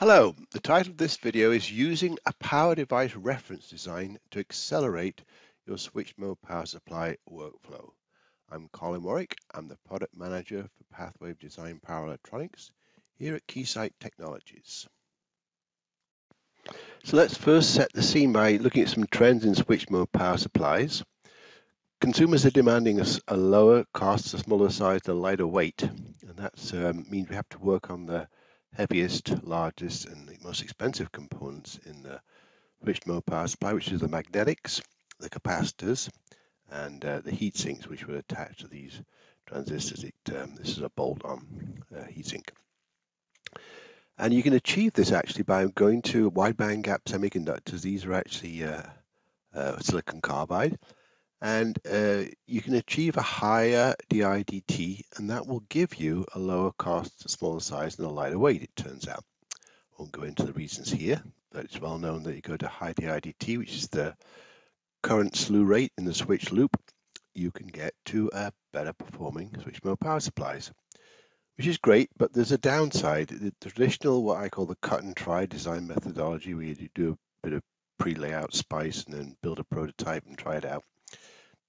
Hello, the title of this video is Using a Power Device Reference Design to Accelerate Your Switch Mode Power Supply Workflow. I'm Colin Warwick, I'm the Product Manager for PathWave Design Power Electronics here at Keysight Technologies. So let's first set the scene by looking at some trends in switch mode power supplies. Consumers are demanding a, a lower cost, a smaller size, a lighter weight, and that um, means we have to work on the heaviest, largest, and most expensive components in the mode power supply, which is the magnetics, the capacitors, and uh, the heat sinks, which were attached to these transistors. It, um, this is a bolt-on uh, heatsink. And you can achieve this actually by going to wide band gap semiconductors. These are actually uh, uh silicon carbide and uh, you can achieve a higher DIDT and that will give you a lower cost, a smaller size and a lighter weight it turns out. I won't go into the reasons here, but it's well known that you go to high DIDT, which is the current slew rate in the switch loop, you can get to a better performing switch mode power supplies, which is great, but there's a downside. The traditional, what I call the cut and try design methodology, where you do a bit of pre-layout spice and then build a prototype and try it out,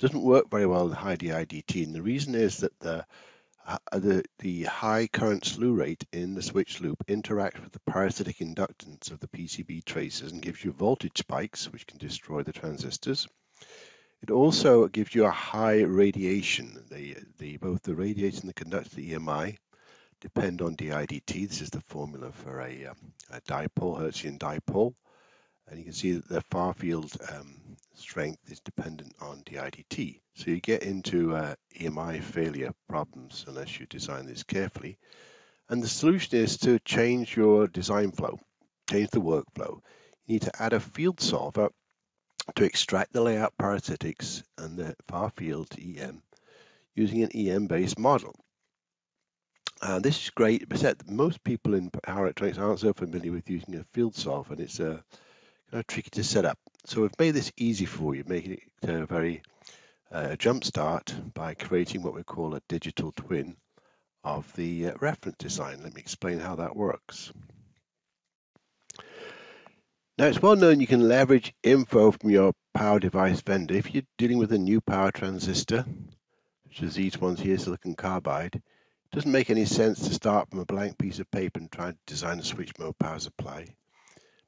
doesn't work very well in high DIDT, and the reason is that the uh, the, the high current slew rate in the switch loop interacts with the parasitic inductance of the PCB traces and gives you voltage spikes, which can destroy the transistors. It also gives you a high radiation. The, the, both the radiation and the conductor the EMI depend on DIDT. This is the formula for a, um, a dipole, Hertzian dipole. And you can see that the far field um, strength is dependent on DIDT. So you get into uh, EMI failure problems unless you design this carefully. And the solution is to change your design flow, change the workflow. You need to add a field solver to extract the layout parasitics and the far field to EM using an EM-based model. And this is great, but most people in power electronics aren't so familiar with using a field solver, and it's uh, kind of tricky to set up. So we've made this easy for you, making it a very uh, jump start by creating what we call a digital twin of the uh, reference design. Let me explain how that works. Now it's well known you can leverage info from your power device vendor. If you're dealing with a new power transistor, such as these ones here, silicon carbide, it doesn't make any sense to start from a blank piece of paper and try to design a switch mode power supply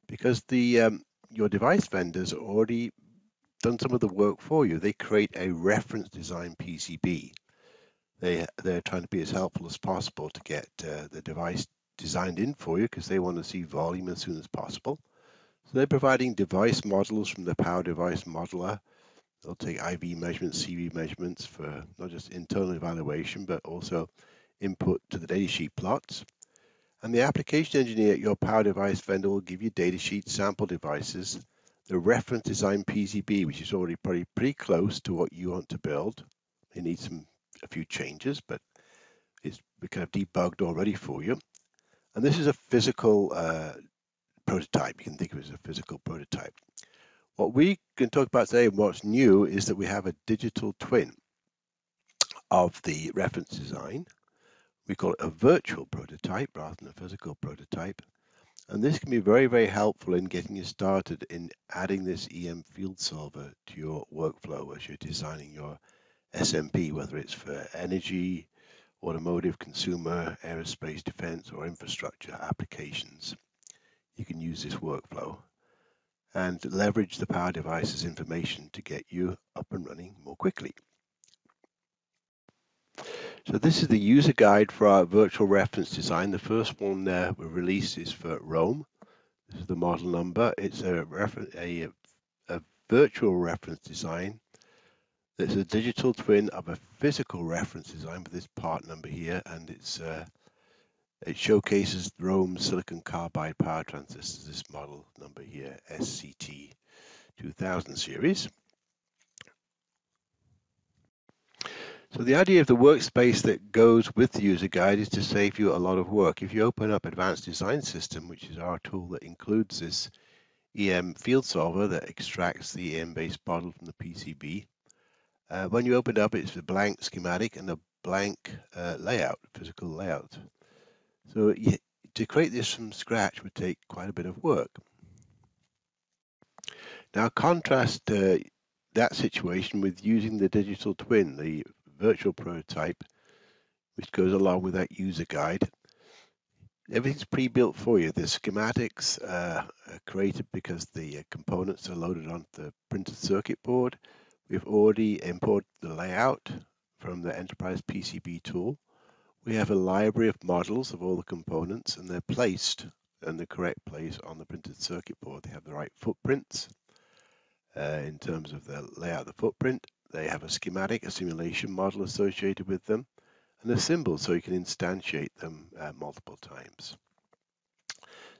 because the um, your device vendors already done some of the work for you. They create a reference design PCB. They, they're trying to be as helpful as possible to get uh, the device designed in for you because they want to see volume as soon as possible. So they're providing device models from the Power Device Modeler. They'll take IV measurements, CV measurements for not just internal evaluation, but also input to the datasheet plots. And the application engineer at your power device vendor will give you datasheet sample devices, the reference design PCB, which is already pretty, pretty close to what you want to build. It needs some a few changes, but it's kind of debugged already for you. And this is a physical uh, prototype. You can think of it as a physical prototype. What we can talk about today and what's new is that we have a digital twin of the reference design we call it a virtual prototype rather than a physical prototype. And this can be very, very helpful in getting you started in adding this EM field solver to your workflow as you're designing your SMP, whether it's for energy, automotive, consumer, aerospace, defense, or infrastructure applications. You can use this workflow and leverage the power device's information to get you up and running more quickly. So this is the user guide for our virtual reference design. The first one there we released is for ROHM. This is the model number. It's a, a, a virtual reference design that's a digital twin of a physical reference design with this part number here, and it's uh, it showcases ROHM silicon carbide power transistors. This model number here, SCT 2000 series. So the idea of the workspace that goes with the user guide is to save you a lot of work. If you open up Advanced Design System, which is our tool that includes this EM field solver that extracts the EM-based model from the PCB, uh, when you open it up, it's a blank schematic and a blank uh, layout, physical layout. So to create this from scratch would take quite a bit of work. Now contrast uh, that situation with using the digital twin, the virtual prototype, which goes along with that user guide. Everything's pre-built for you. The schematics uh, are created because the uh, components are loaded onto the printed circuit board. We've already imported the layout from the Enterprise PCB tool. We have a library of models of all the components and they're placed in the correct place on the printed circuit board. They have the right footprints uh, in terms of the layout of the footprint. They have a schematic, a simulation model associated with them, and a symbol so you can instantiate them uh, multiple times.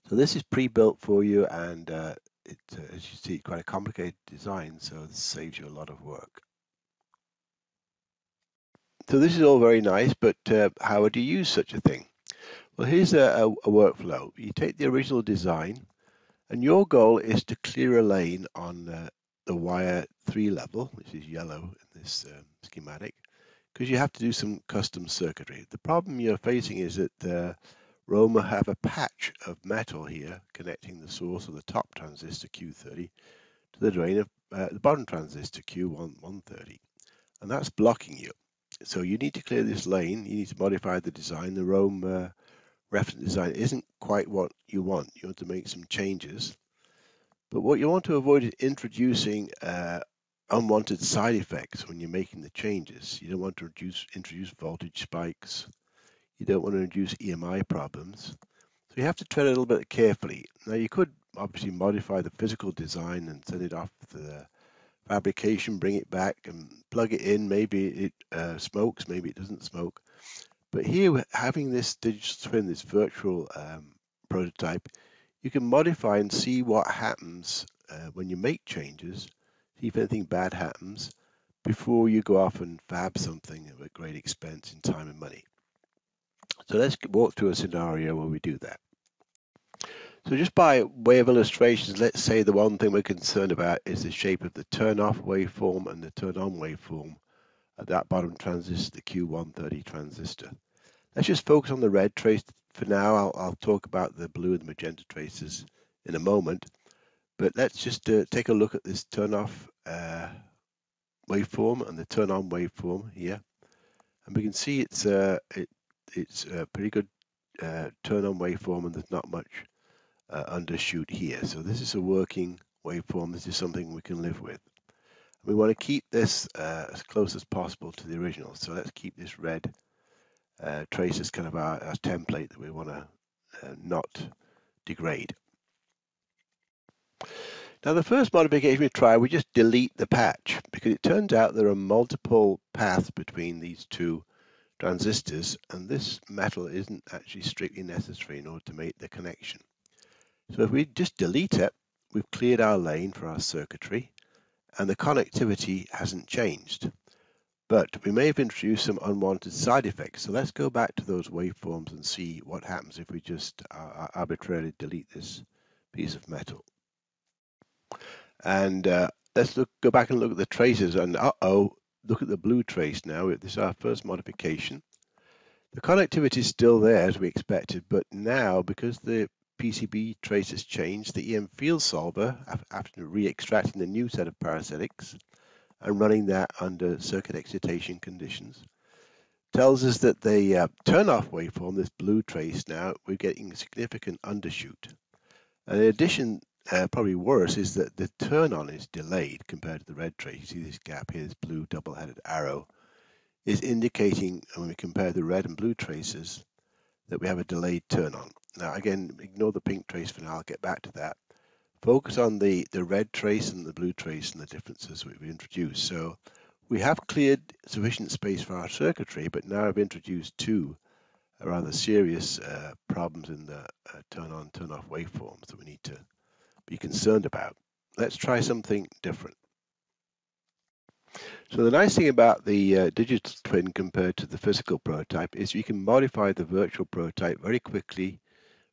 So this is pre-built for you and uh, it, uh, as you see, quite a complicated design, so this saves you a lot of work. So this is all very nice, but uh, how would you use such a thing? Well, here's a, a, a workflow. You take the original design, and your goal is to clear a lane on uh, the wire 3 level, which is yellow in this um, schematic, because you have to do some custom circuitry. The problem you're facing is that uh, ROHM have a patch of metal here connecting the source of the top transistor Q30 to the drain of uh, the bottom transistor Q130, and that's blocking you. So you need to clear this lane, you need to modify the design. The ROHM reference design isn't quite what you want. You want to make some changes but what you want to avoid is introducing uh, unwanted side effects when you're making the changes. You don't want to reduce, introduce voltage spikes. You don't want to introduce EMI problems. So you have to tread a little bit carefully. Now you could obviously modify the physical design and send it off to the fabrication, bring it back and plug it in. Maybe it uh, smokes, maybe it doesn't smoke. But here, having this digital twin, this virtual um, prototype, you can modify and see what happens uh, when you make changes, see if anything bad happens before you go off and fab something at great expense in time and money. So let's walk through a scenario where we do that. So just by way of illustrations, let's say the one thing we're concerned about is the shape of the turn-off waveform and the turn-on waveform at that bottom transistor, the Q130 transistor. Let's just focus on the red trace for now. I'll, I'll talk about the blue and the magenta traces in a moment. But let's just uh, take a look at this turn off uh, waveform and the turn on waveform here. And we can see it's, uh, it, it's a pretty good uh, turn on waveform and there's not much uh, undershoot here. So this is a working waveform. This is something we can live with. And We want to keep this uh, as close as possible to the original. So let's keep this red uh, trace is kind of our, our template that we want to uh, not degrade. Now the first modification we try, we just delete the patch because it turns out there are multiple paths between these two transistors and this metal isn't actually strictly necessary in order to make the connection. So if we just delete it, we've cleared our lane for our circuitry and the connectivity hasn't changed. But we may have introduced some unwanted side effects. So let's go back to those waveforms and see what happens if we just uh, arbitrarily delete this piece of metal. And uh, let's look, go back and look at the traces. And uh-oh, look at the blue trace now. This is our first modification. The connectivity is still there as we expected, but now because the PCB trace has changed, the EM field solver, after re-extracting the new set of parasitics, and running that under circuit excitation conditions. Tells us that the uh, turn-off waveform, this blue trace now, we're getting significant undershoot. And in addition, uh, probably worse, is that the turn-on is delayed compared to the red trace. You see this gap here, this blue double-headed arrow, is indicating, when we compare the red and blue traces, that we have a delayed turn-on. Now, again, ignore the pink trace for now. I'll get back to that focus on the, the red trace and the blue trace and the differences we've introduced. So we have cleared sufficient space for our circuitry, but now I've introduced two rather serious uh, problems in the uh, turn on, turn off waveforms that we need to be concerned about. Let's try something different. So the nice thing about the uh, digital twin compared to the physical prototype is you can modify the virtual prototype very quickly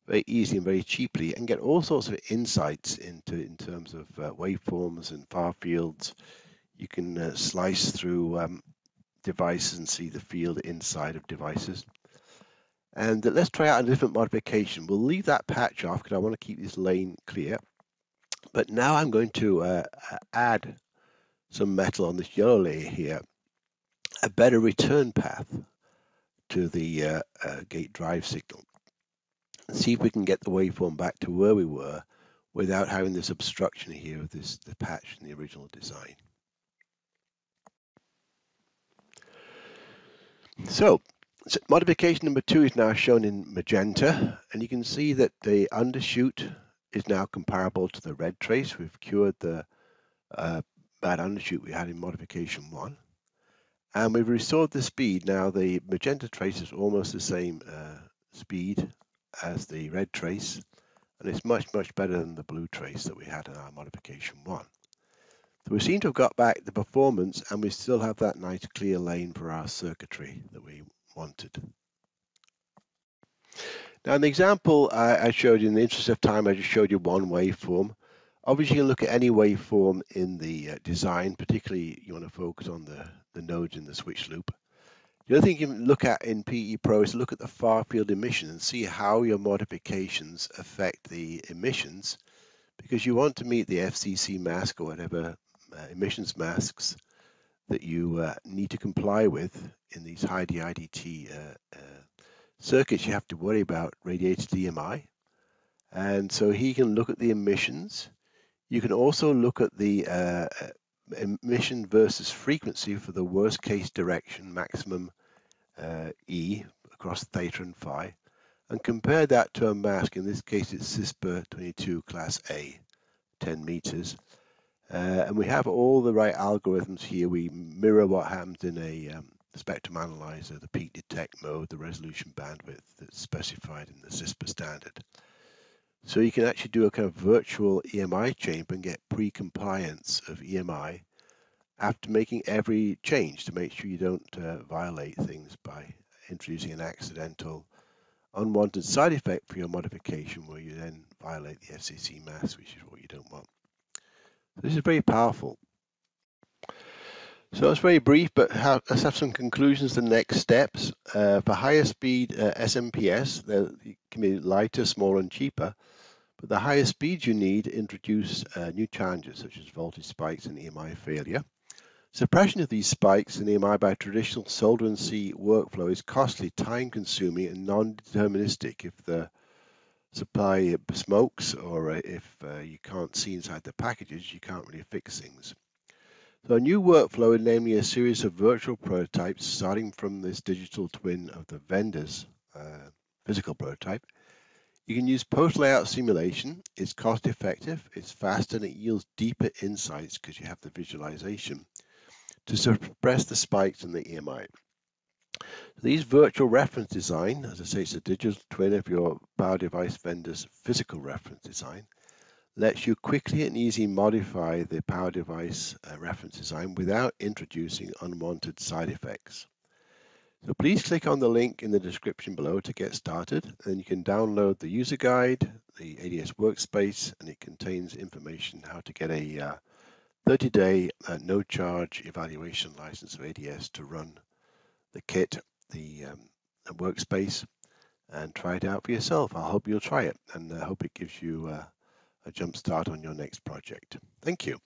very easily and very cheaply and get all sorts of insights into in terms of uh, waveforms and far fields. You can uh, slice through um, devices and see the field inside of devices. And let's try out a different modification. We'll leave that patch off because I want to keep this lane clear. But now I'm going to uh, add some metal on this yellow layer here, a better return path to the uh, uh, gate drive signal. And see if we can get the waveform back to where we were without having this obstruction here of this the patch in the original design. So, so modification number two is now shown in magenta, and you can see that the undershoot is now comparable to the red trace. We've cured the uh, bad undershoot we had in modification one. And we've restored the speed. Now the magenta trace is almost the same uh, speed as the red trace, and it's much, much better than the blue trace that we had in our modification one. So we seem to have got back the performance and we still have that nice clear lane for our circuitry that we wanted. Now, in the example I, showed you, in the interest of time, I just showed you one waveform. Obviously, you can look at any waveform in the uh, design, particularly you want to focus on the, the nodes in the switch loop. The other thing you can look at in PE Pro is look at the far field emission and see how your modifications affect the emissions because you want to meet the FCC mask or whatever uh, emissions masks that you uh, need to comply with in these high DIDT uh, uh, circuits, you have to worry about radiated EMI. And so he can look at the emissions. You can also look at the uh, emission versus frequency for the worst case direction, maximum uh, E across theta and phi, and compare that to a mask. In this case, it's CISPR 22 class A, 10 meters. Uh, and we have all the right algorithms here. We mirror what happens in a um, spectrum analyzer, the peak detect mode, the resolution bandwidth that's specified in the CISPR standard. So you can actually do a kind of virtual EMI chamber and get pre-compliance of EMI after making every change to make sure you don't uh, violate things by introducing an accidental unwanted side effect for your modification where you then violate the FCC mass, which is what you don't want. This is very powerful. So it's very brief, but have, let's have some conclusions, the next steps. Uh, for higher speed uh, SMPS, they can be lighter, smaller, and cheaper. But the higher speeds you need introduce uh, new challenges, such as voltage spikes and EMI failure. Suppression of these spikes in EMI by traditional solder and see workflow is costly, time-consuming, and non-deterministic if the supply smokes or uh, if uh, you can't see inside the packages, you can't really fix things. So a new workflow, namely a series of virtual prototypes starting from this digital twin of the vendor's uh, physical prototype. You can use post-layout simulation. It's cost-effective, it's fast, and it yields deeper insights because you have the visualization to suppress the spikes in the EMI. These virtual reference design, as I say, it's a digital twin of your power device vendor's physical reference design, lets you quickly and easily modify the power device uh, reference design without introducing unwanted side effects. So please click on the link in the description below to get started and you can download the user guide, the ADS workspace, and it contains information how to get a 30-day uh, no charge evaluation license of ADS to run the kit, the, um, the workspace, and try it out for yourself. I hope you'll try it, and I hope it gives you uh, a jump start on your next project. Thank you.